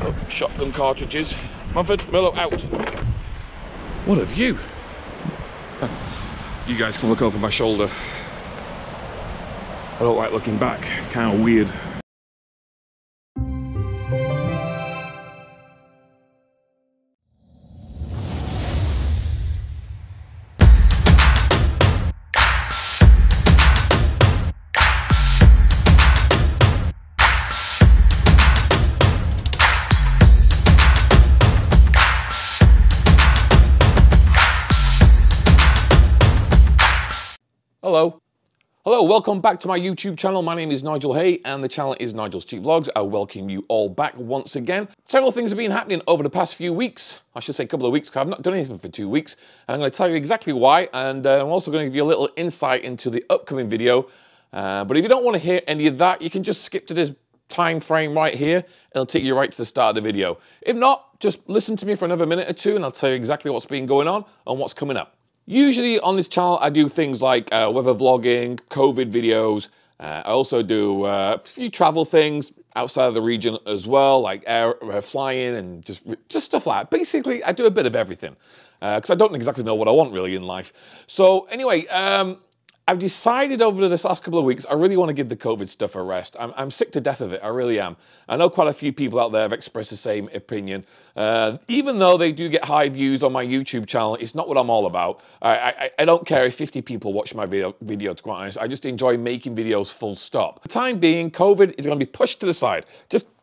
Oh, shotgun cartridges. Mumford, Milo, out. What a view. You guys can look over my shoulder. I don't like looking back. It's kind of weird. Hello, welcome back to my YouTube channel. My name is Nigel Hay and the channel is Nigel's Cheap Vlogs. I welcome you all back once again. Several things have been happening over the past few weeks. I should say a couple of weeks because I've not done anything for two weeks. And I'm going to tell you exactly why and uh, I'm also going to give you a little insight into the upcoming video. Uh, but if you don't want to hear any of that, you can just skip to this time frame right here. It'll take you right to the start of the video. If not, just listen to me for another minute or two and I'll tell you exactly what's been going on and what's coming up. Usually on this channel, I do things like uh, weather vlogging, COVID videos. Uh, I also do uh, a few travel things outside of the region as well, like air, uh, flying and just, just stuff like that. Basically, I do a bit of everything because uh, I don't exactly know what I want really in life. So anyway, um, I've decided over this last couple of weeks, I really want to give the COVID stuff a rest. I'm, I'm, sick to death of it, I really am. I know quite a few people out there have expressed the same opinion. Uh, even though they do get high views on my YouTube channel, it's not what I'm all about. I, I, I don't care if 50 people watch my video, video, to be honest. I just enjoy making videos full stop. For the time being, COVID is going to be pushed to the side. Just, just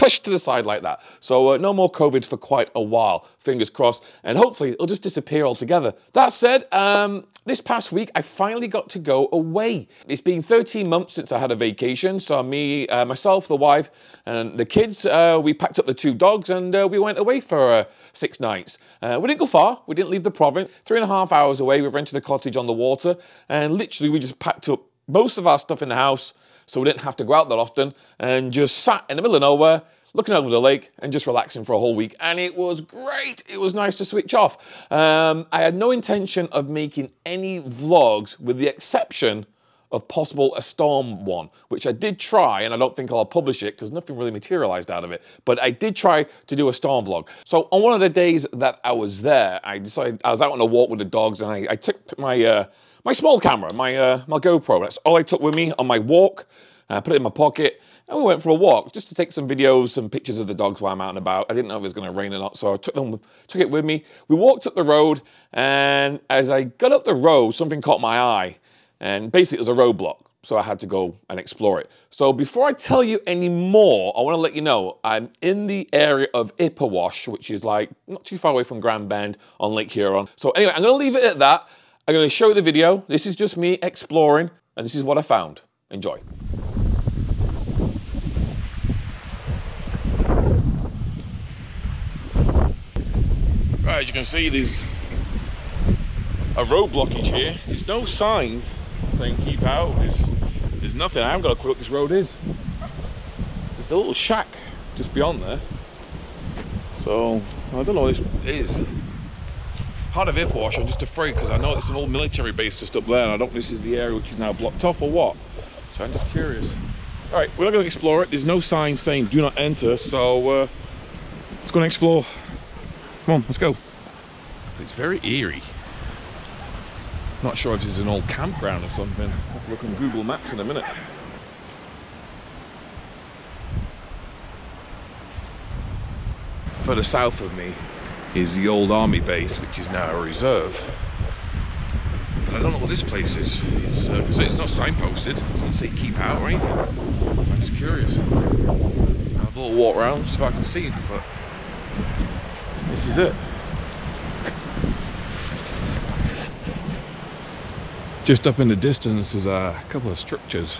pushed to the side like that. So uh, no more COVID for quite a while, fingers crossed, and hopefully it'll just disappear altogether. That said, um, this past week I finally got to go away. It's been 13 months since I had a vacation, so me, uh, myself, the wife, and the kids, uh, we packed up the two dogs and uh, we went away for uh, six nights. Uh, we didn't go far, we didn't leave the province. Three and a half hours away, we rented a cottage on the water, and literally we just packed up most of our stuff in the house, so we didn't have to go out that often and just sat in the middle of nowhere looking over the lake and just relaxing for a whole week. And it was great. It was nice to switch off. Um, I had no intention of making any vlogs with the exception of possible a storm one, which I did try, and I don't think I'll publish it because nothing really materialized out of it. But I did try to do a storm vlog. So on one of the days that I was there, I decided I was out on a walk with the dogs, and I, I took my uh, my small camera, my uh, my GoPro. That's all I took with me on my walk. I put it in my pocket, and we went for a walk just to take some videos, some pictures of the dogs while I'm out and about. I didn't know if it was going to rain or not, so I took them, took it with me. We walked up the road, and as I got up the road, something caught my eye, and basically it was a roadblock. So I had to go and explore it. So before I tell you any more, I want to let you know I'm in the area of Ipperwash, which is like not too far away from Grand Bend on Lake Huron. So anyway, I'm going to leave it at that. I'm going to show you the video. This is just me exploring, and this is what I found. Enjoy. Right, as you can see, there's a road blockage here. There's no signs saying keep out. There's, there's nothing. I haven't got a clue what this road is. There's a little shack just beyond there. So, I don't know what this is. Of Ipperwash, I'm just afraid because I know it's an old military base just up there and I don't know if this is the area which is now blocked off or what. So I'm just curious. All right, we're not going to explore it. There's no sign saying do not enter, so uh, let's go and explore. Come on, let's go. It's very eerie. Not sure if this is an old campground or something. I'll have to look on Google Maps in a minute. Further south of me is the old army base, which is now a reserve. But I don't know what this place is. It's, uh, it's not signposted. It doesn't say keep out or anything. So I'm just curious. So I'll have a little walk around so I can see. But this is it. Just up in the distance is a couple of structures.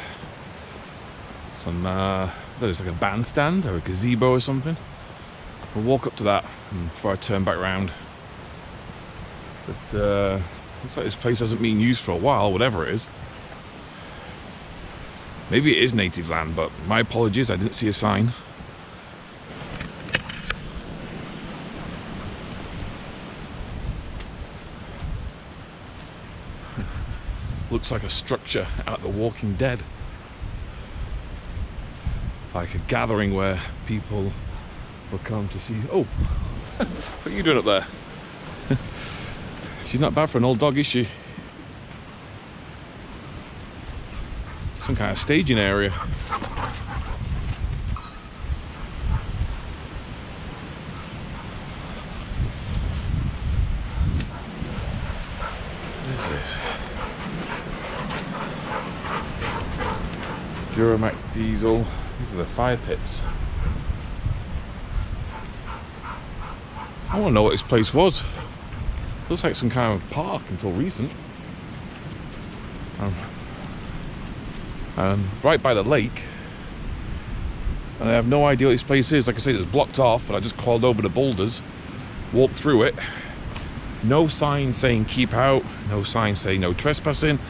Some, uh, there's like a bandstand or a gazebo or something. We'll walk up to that before I turn back round. But uh, looks like this place hasn't been used for a while, whatever it is. Maybe it is native land, but my apologies, I didn't see a sign. looks like a structure out The Walking Dead. Like a gathering where people will come to see. Oh, what are you doing up there? She's not bad for an old dog, is she? Some kind of staging area. What is this? Duramax diesel. These are the fire pits. I want to know what this place was. Looks like some kind of park until recent. Um, um, right by the lake. And I have no idea what this place is. Like I said, it's blocked off, but I just crawled over the boulders, walked through it. No sign saying keep out, no sign saying no trespassing.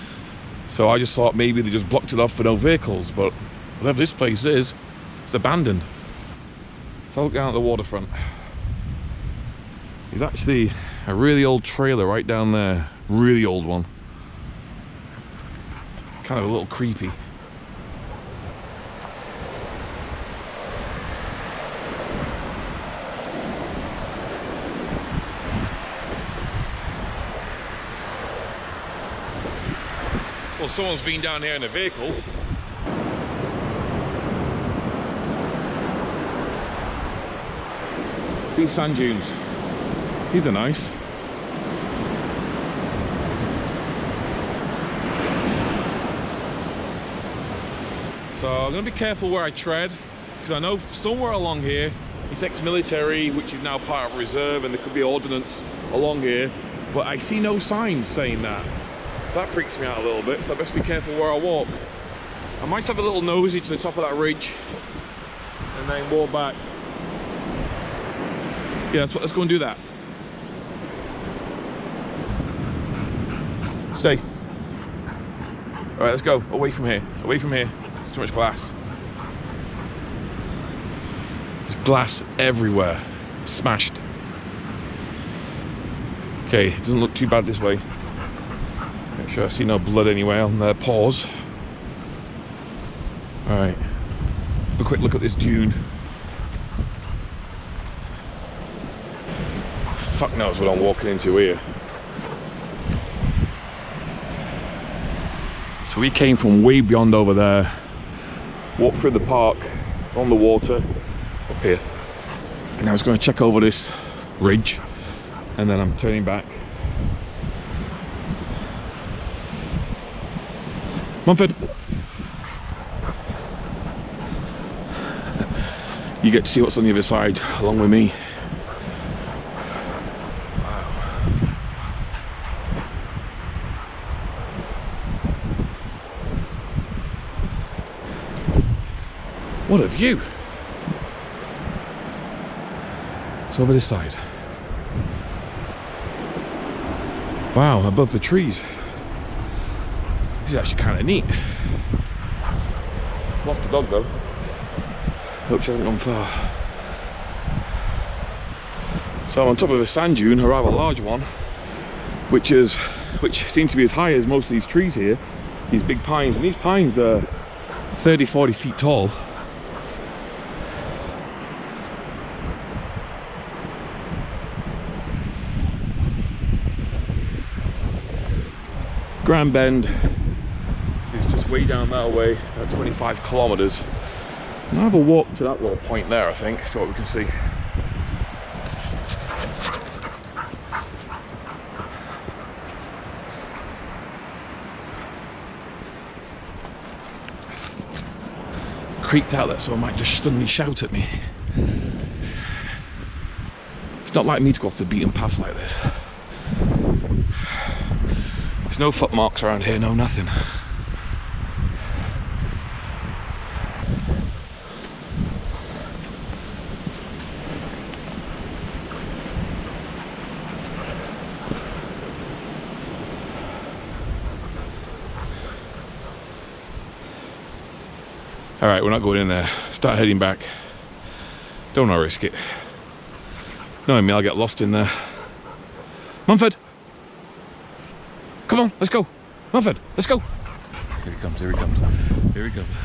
So I just thought maybe they just blocked it off for no vehicles, but whatever this place is, it's abandoned. So I look down at the waterfront. There's actually a really old trailer right down there, really old one. Kind of a little creepy. Well, someone's been down here in a vehicle. These sand dunes, these are nice. So I'm to be careful where I tread because I know somewhere along here it's ex-military which is now part of reserve and there could be ordnance along here but I see no signs saying that so that freaks me out a little bit, so I best be careful where I walk. I might have a little nosy to the top of that ridge and then walk back. Yeah, let's, let's go and do that. Stay. All right, let's go. Away from here. Away from here. There's too much glass. There's glass everywhere. Smashed. Okay, it doesn't look too bad this way. Make sure I see no blood anywhere on their paws. Alright. Have a quick look at this dune. Fuck knows what I'm walking into here. So we came from way beyond over there, walked through the park, on the water, up here. And I was going to check over this ridge, and then I'm turning back Mumford. You get to see what's on the other side along with me. View! It's over this side. Wow, above the trees. This is actually kind of neat. Lost the dog though. Hope she hasn't gone far. So on top of a sand dune, a rather large one, which is which seems to be as high as most of these trees here, these big pines, and these pines are 30, 40 feet tall. Grand Bend. Is just way down that way at 25 kilometers. And I have a walk to that little point there I think so we can see. Creaked out there so I might just suddenly shout at me. It's not like me to go off the beaten path like this there's no footmarks around here no nothing All right, we're not going in there. Start heading back. Don't want to risk it. Knowing me, I'll get lost in there. Mumford! Come on, let's go. Mumford, let's go. Here he comes, here he comes. Here he comes.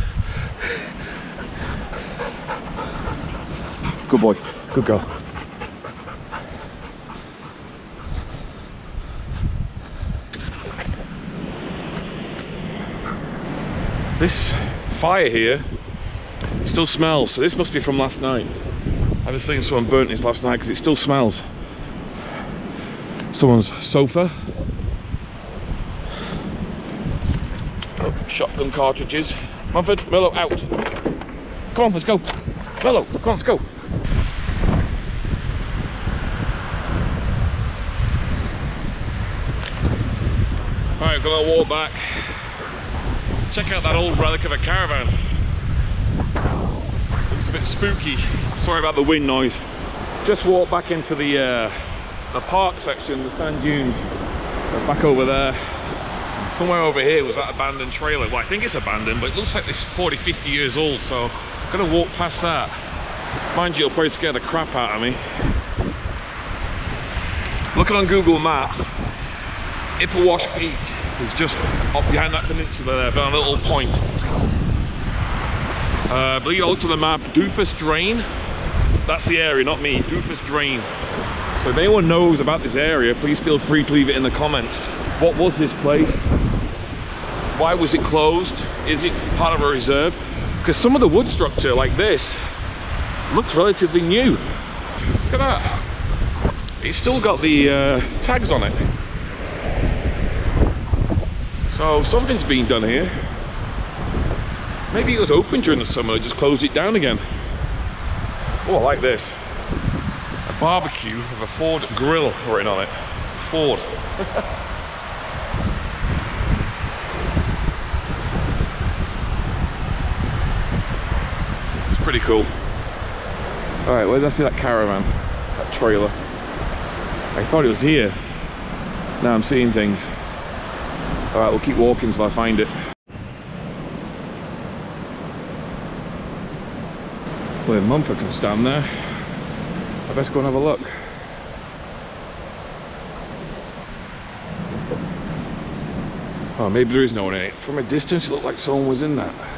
Good boy. Good girl. This fire here still smells, so this must be from last night. I have a feeling someone burnt this last night because it still smells. Someone's sofa. Oh, shotgun cartridges. Mumford, Merlot, out. Come on, let's go. Merlot, come on, let's go. Alright, gonna walk back. Check out that old relic of a caravan. Looks a bit spooky. Sorry about the wind noise. Just walked back into the uh, the park section, the sand dunes. back over there. Somewhere over here was that abandoned trailer. Well, I think it's abandoned, but it looks like it's 40, 50 years old. So I'm gonna walk past that. Mind you, it'll probably scare the crap out of me. Looking on Google Maps, Ipperwash Beach is just up behind that peninsula there, but on a little point. Uh, I believe I looked at the map, Doofus Drain. That's the area, not me, Doofus Drain. So if anyone knows about this area, please feel free to leave it in the comments. What was this place? Why was it closed? Is it part of a reserve? Because some of the wood structure like this looks relatively new. Look at that. It's still got the uh, tags on it. So something's been done here. Maybe it was open during the summer, they just closed it down again. Oh, I like this. A barbecue with a Ford grill written on it. Ford. it's pretty cool. All right, where did I see that caravan? That trailer. I thought it was here. Now I'm seeing things. All right, we'll keep walking until I find it. Well, Mumford can stand there. I best go and have a look. Oh, maybe there is no one in it. From a distance, it looked like someone was in that.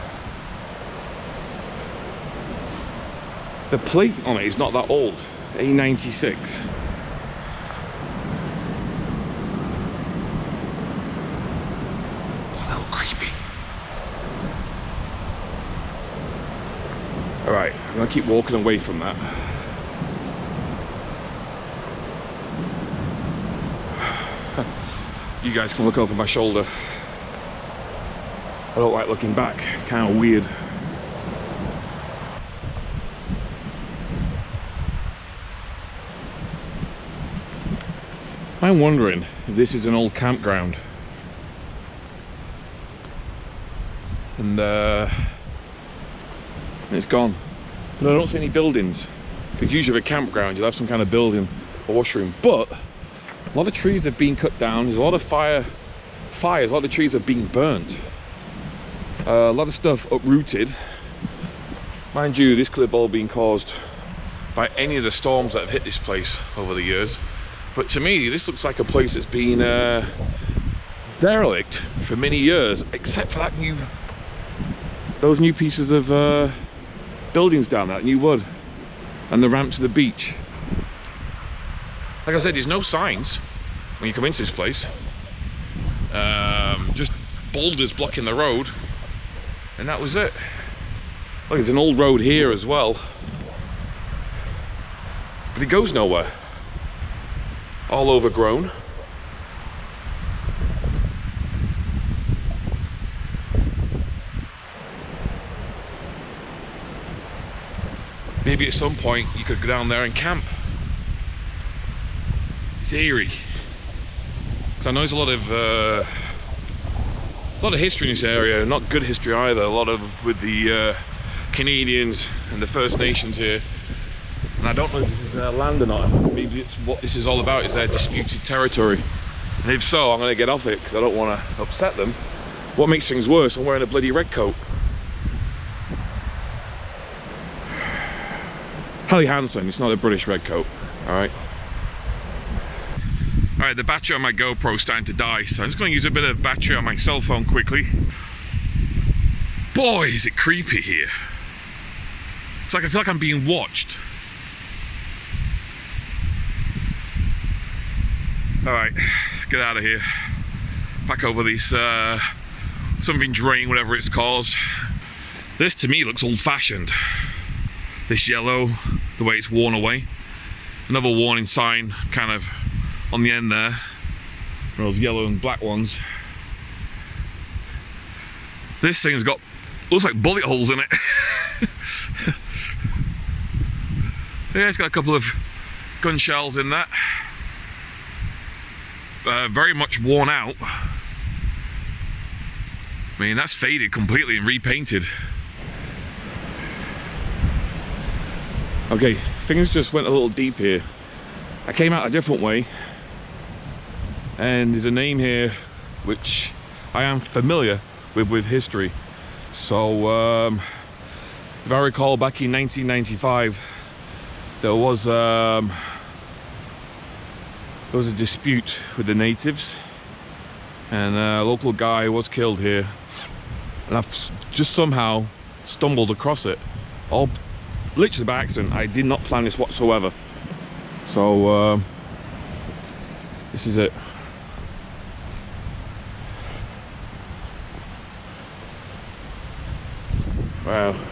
The plate on it is not that old. A96. It's a little creepy. All right, I'm gonna keep walking away from that. you guys can look over my shoulder. I don't like looking back, it's kind of weird. I'm wondering if this is an old campground. And uh, it's gone. But I don't see any buildings. Because usually a campground, you'll have some kind of building or washroom. But a lot of trees have been cut down. There's a lot of fire, fires, a lot of trees have been burnt. Uh, a lot of stuff uprooted. Mind you, this could have all been caused by any of the storms that have hit this place over the years. But to me, this looks like a place that's been uh, derelict for many years, except for that new, those new pieces of uh, buildings down there, new wood, and the ramp to the beach. Like I said, there's no signs when you come into this place. Um, just boulders blocking the road, and that was it. Look, there's an old road here as well, but it goes nowhere. All overgrown. Maybe at some point you could go down there and camp. It's eerie. Because I know there's a lot of uh, a lot of history in this area, not good history either. A lot of with the uh, Canadians and the First Nations here. And I don't know if this is their land or not. Maybe it's what this is all about, is their disputed territory. And if so, I'm going to get off it because I don't want to upset them. What makes things worse, I'm wearing a bloody red coat. Helly Hansen, it's not a British red coat, all right? All right, the battery on my GoPro is starting to die, so I'm just going to use a bit of battery on my cell phone quickly. Boy, is it creepy here. It's like I feel like I'm being watched. All right, let's get out of here. Back over this uh, something drain, whatever it's called. This to me looks old-fashioned. This yellow, the way it's worn away. Another warning sign kind of on the end there. Those yellow and black ones. This thing's got, looks like bullet holes in it. yeah, it's got a couple of gun shells in that. Uh, very much worn out. I mean, that's faded completely and repainted. Okay, things just went a little deep here. I came out a different way. And there's a name here which I am familiar with with history. So, um, if I recall back in 1995, there was um, there was a dispute with the natives and a local guy was killed here and I've just somehow stumbled across it. All literally by accident I did not plan this whatsoever. So um, this is it. Wow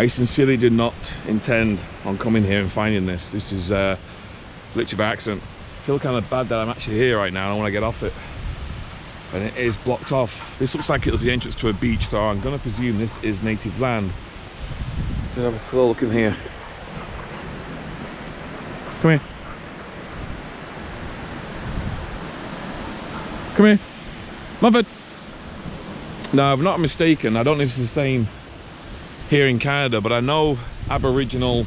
I sincerely did not intend on coming here and finding this. This is uh, literally by accident. I feel kind of bad that I'm actually here right now. I want to get off it. And it is blocked off. This looks like it was the entrance to a beach, so I'm going to presume this is native land. So have a little look in here. Come here. Come here. Muffet. No, I'm not mistaken. I don't know if it's the same here in Canada, but I know Aboriginal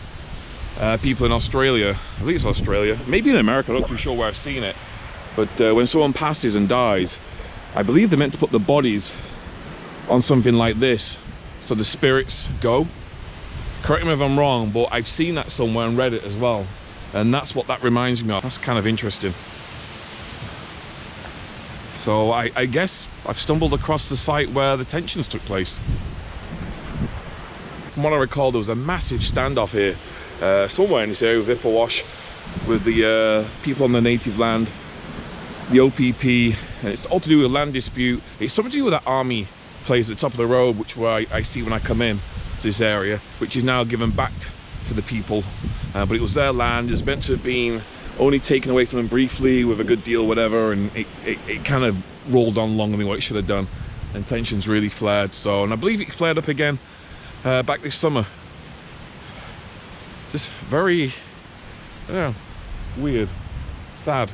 uh, people in Australia, I think it's Australia, maybe in America, I'm not too sure where I've seen it, but uh, when someone passes and dies, I believe they're meant to put the bodies on something like this, so the spirits go. Correct me if I'm wrong, but I've seen that somewhere and read it as well, and that's what that reminds me of. That's kind of interesting. So I, I guess I've stumbled across the site where the tensions took place from what I recall, there was a massive standoff here uh, somewhere in this area with Ipperwash with the uh, people on the native land, the OPP, and it's all to do with land dispute. It's something to do with that army place at the top of the road, which I, I see when I come in to this area, which is now given back to the people. Uh, but it was their land, it's meant to have been only taken away from them briefly with a good deal, whatever, and it, it, it kind of rolled on longer than what it should have done. And tensions really flared. So, and I believe it flared up again uh, back this summer. Just very, yeah, weird, sad.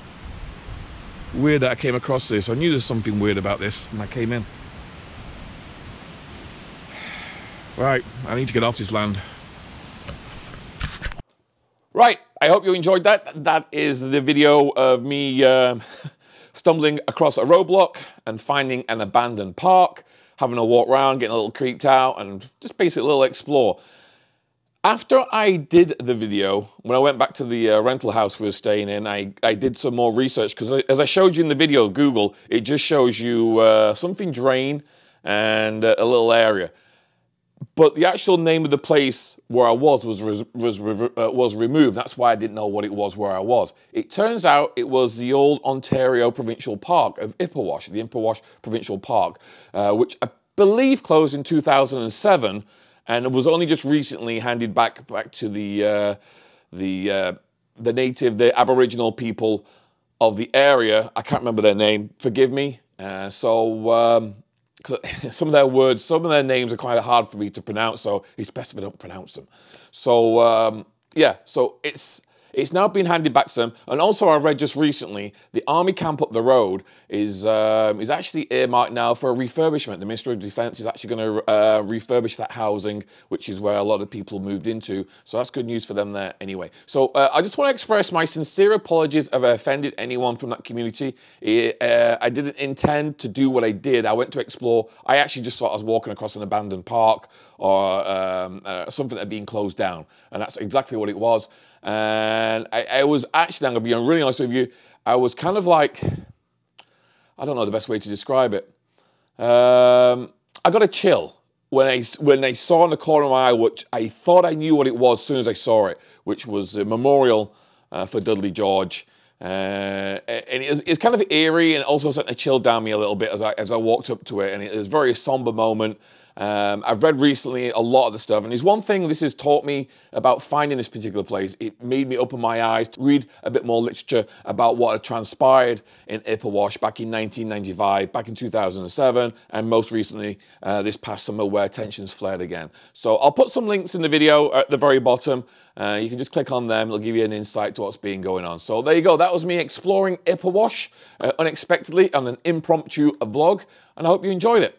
Weird that I came across this. I knew there's something weird about this when I came in. Right, I need to get off this land. Right, I hope you enjoyed that. That is the video of me um, stumbling across a roadblock and finding an abandoned park having a walk around, getting a little creeped out, and just basically a little explore. After I did the video, when I went back to the uh, rental house we were staying in, I, I did some more research because as I showed you in the video, Google, it just shows you uh, something drain and uh, a little area. But the actual name of the place where I was was, was, uh, was removed. That's why I didn't know what it was where I was. It turns out it was the old Ontario Provincial Park of Ipperwash, the Ipperwash Provincial Park, uh, which I believe closed in 2007 and it was only just recently handed back back to the uh, the uh, the native, the Aboriginal people of the area. I can't remember their name. Forgive me. Uh, so um, some of their words, some of their names are quite hard for me to pronounce, so it's best if I don't pronounce them. So um, yeah, so it's it's now been handed back to them. And also, I read just recently, the army camp up the road is um, is actually earmarked now for a refurbishment. The Ministry of Defence is actually going to uh, refurbish that housing, which is where a lot of people moved into. So that's good news for them there anyway. So uh, I just want to express my sincere apologies if I offended anyone from that community. It, uh, I didn't intend to do what I did. I went to explore. I actually just thought I was walking across an abandoned park or um, uh, something that had been closed down. And that's exactly what it was. And I, I was actually, I'm going to be really honest with you, I was kind of like, I don't know the best way to describe it. Um, I got a chill. when I, when I saw in the corner of my eye, which I thought I knew what it was as soon as I saw it, which was a memorial uh, for Dudley George. Uh, and it's, it's kind of eerie and also starting to chill down me a little bit as I, as I walked up to it. And it was a very somber moment. Um, I've read recently a lot of the stuff, and there's one thing this has taught me about finding this particular place. It made me open my eyes to read a bit more literature about what had transpired in Ipperwash back in 1995, back in 2007, and most recently uh, this past summer where tensions flared again. So I'll put some links in the video at the very bottom. Uh, you can just click on them, it'll give you an insight to what's been going on. So there you go, that was me exploring Ipperwash uh, unexpectedly on an impromptu vlog, and I hope you enjoyed it.